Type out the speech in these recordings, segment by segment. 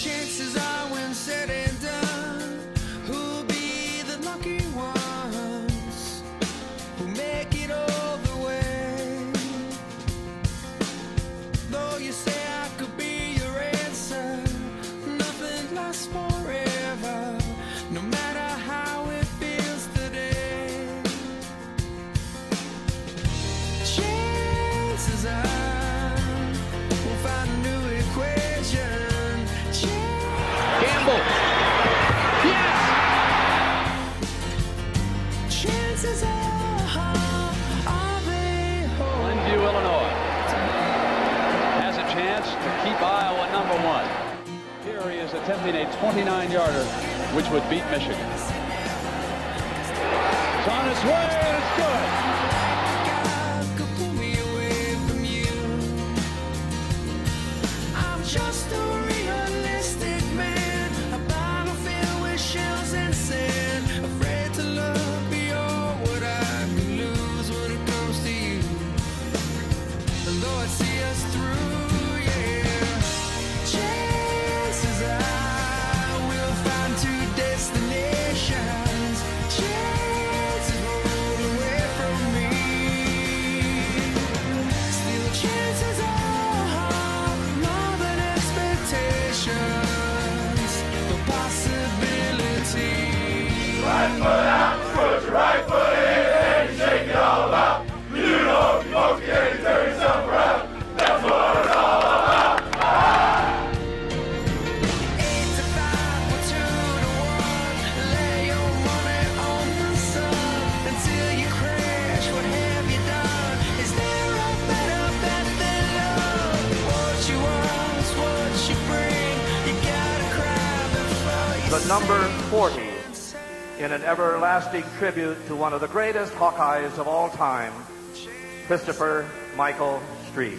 chances are Rogers attempting a 29-yarder, which would beat Michigan. It's on its way, it's good. just a the number 40 in an everlasting tribute to one of the greatest Hawkeyes of all time, Christopher Michael Street.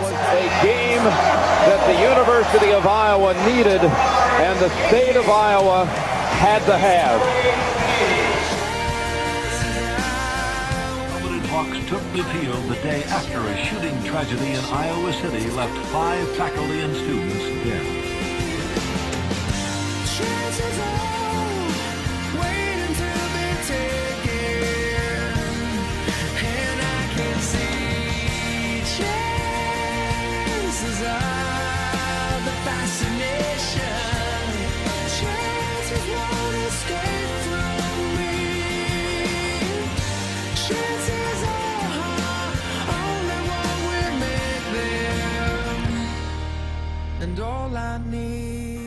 was a game that the University of Iowa needed and the state of Iowa had to have. Fox took the field the day after a shooting tragedy in Iowa City left five faculty and students dead. all I need.